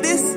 です